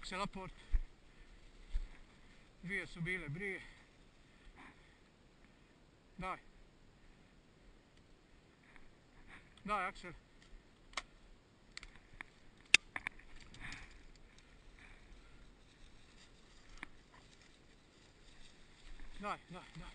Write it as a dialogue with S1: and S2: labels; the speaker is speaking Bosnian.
S1: taksi raport. Dvije su bile brije. Daj. Daj, Aksel. Daj, daj, daj.